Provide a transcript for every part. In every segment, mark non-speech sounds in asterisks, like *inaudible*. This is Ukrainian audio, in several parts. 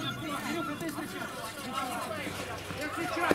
Я встречай.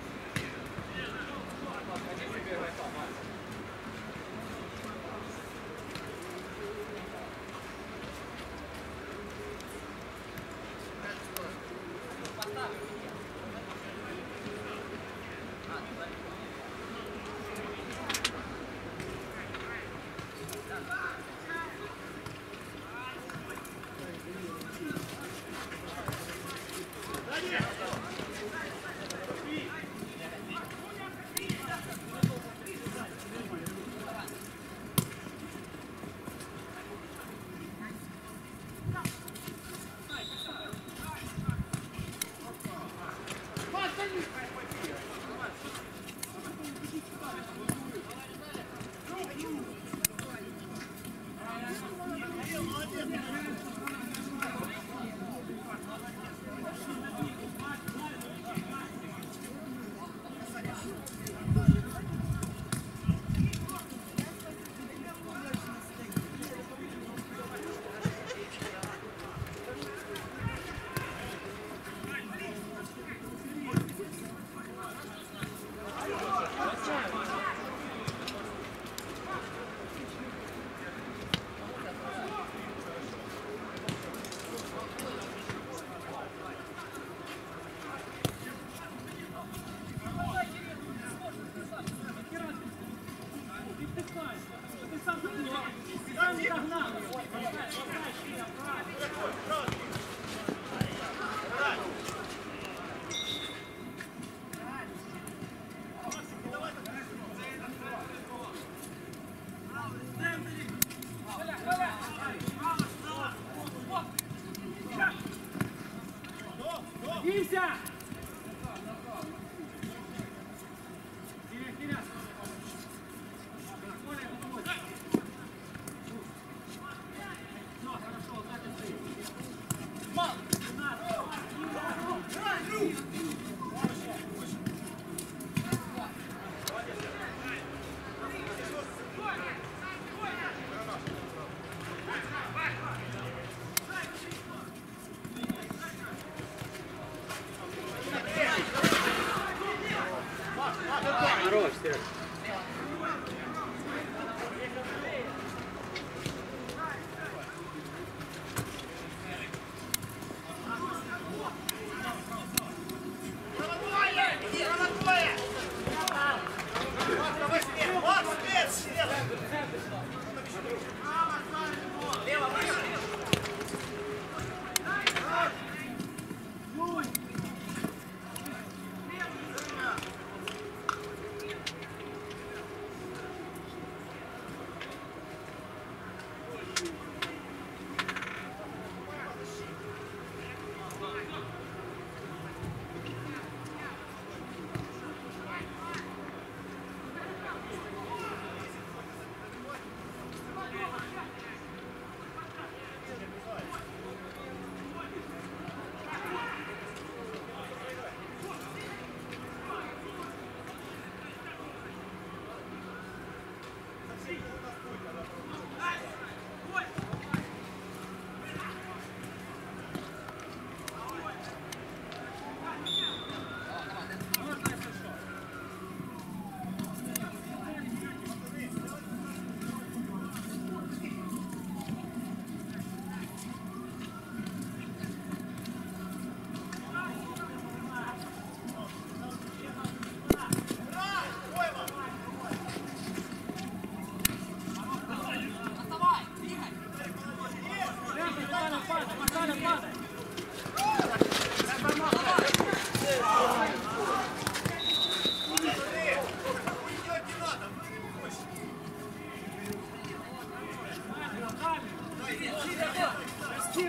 Ну,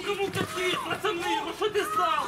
кому такие, пацаны, ну что ты стал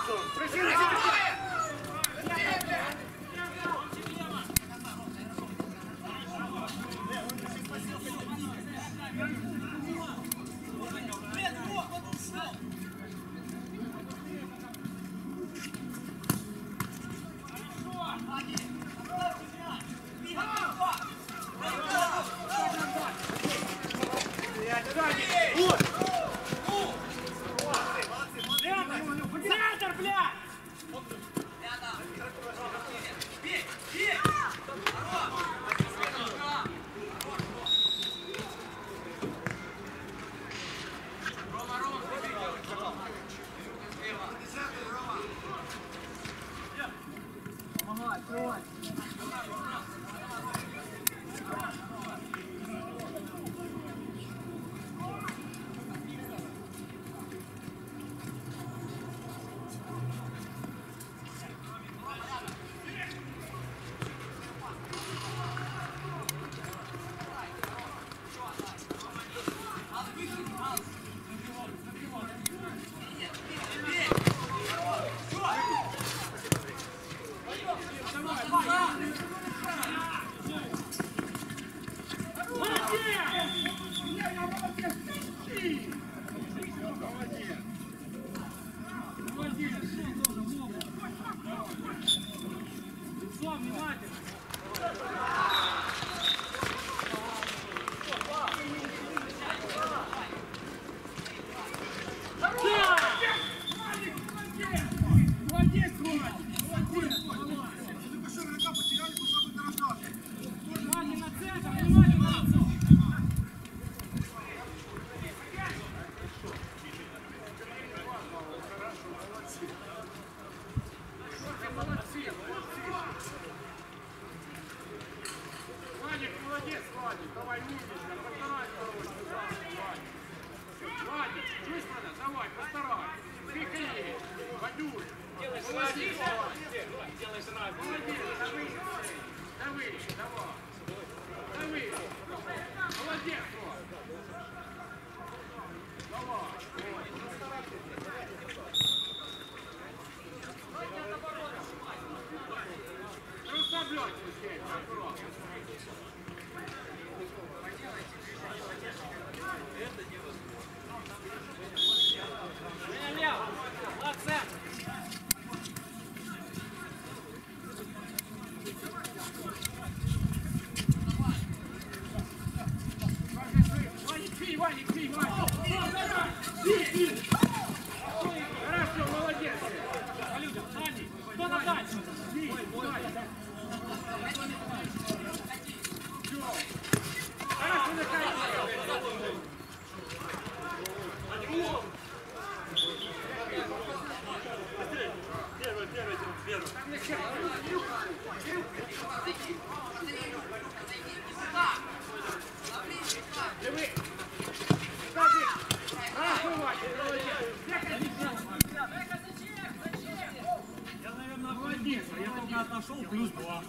отошел, плюс два.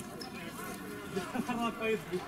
*laughs* На Facebook.